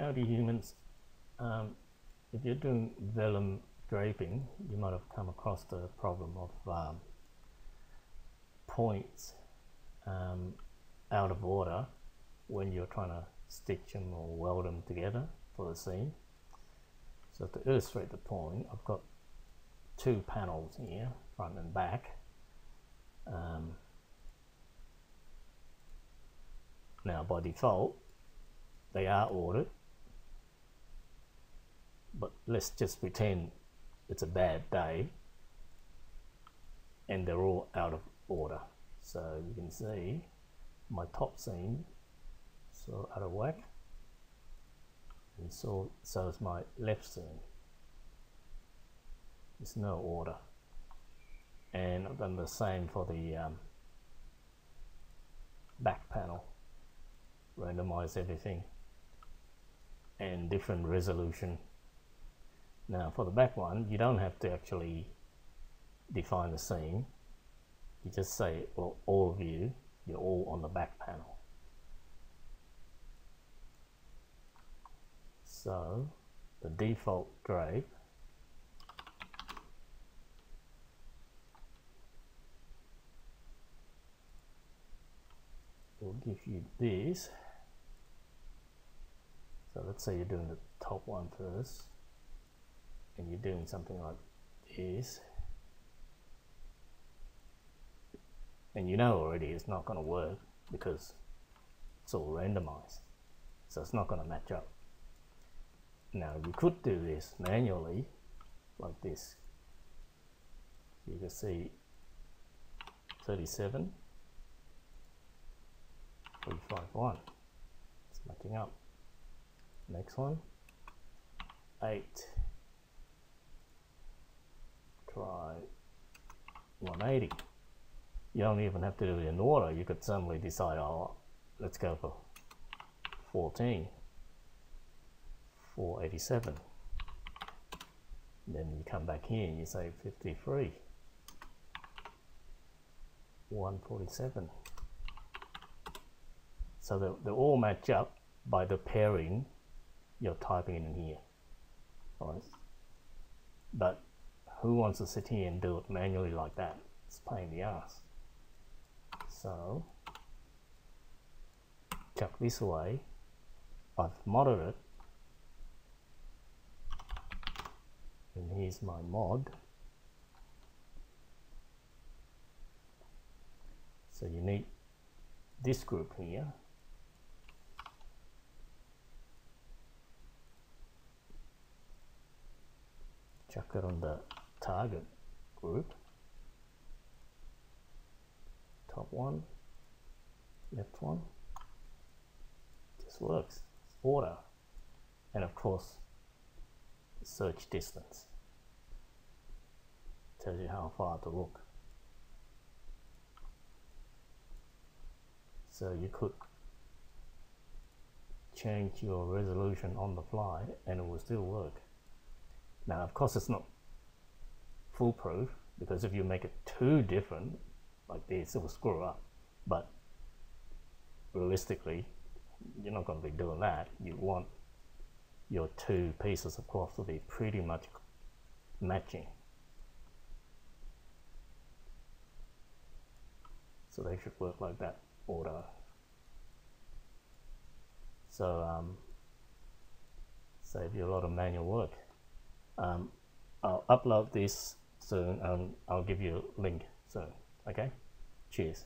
Howdy humans. Um, if you're doing vellum draping, you might have come across the problem of um, points um, out of order when you're trying to stitch them or weld them together for the seam. So to illustrate the point, I've got two panels here, front and back. Um, now by default, they are ordered but let's just pretend it's a bad day and they're all out of order. So you can see my top seam so out of whack. And so so is my left seam there's no order. And I've done the same for the um, back panel. Randomize everything. And different resolution now for the back one, you don't have to actually define the seam. You just say, well, all of you, you're all on the back panel. So the default drape will give you this. So let's say you're doing the top one first and you're doing something like this and you know already it's not going to work because it's all randomized. So it's not going to match up. Now you could do this manually like this. You can see 37 351 it's matching up. Next one. 8 180. You don't even have to do it in order. You could suddenly decide, oh, let's go for 14, 487. Then you come back here and you say 53, 147. So they, they all match up by the pairing you're typing in here. Right? But who wants to sit here and do it manually like that? It's a pain in the ass. So, chuck this away. I've modded it. And here's my mod. So you need this group here. Chuck it on the target group. Top one, left one. Just works. Order. And of course, search distance. Tells you how far to look. So you could change your resolution on the fly and it will still work. Now, of course, it's not foolproof because if you make it too different like this it will screw up. But realistically you're not going to be doing that. You want your two pieces of cloth to be pretty much matching. So they should work like that order. So um, save you a lot of manual work. Um, I'll upload this soon and I'll give you a link soon. Okay? Cheers.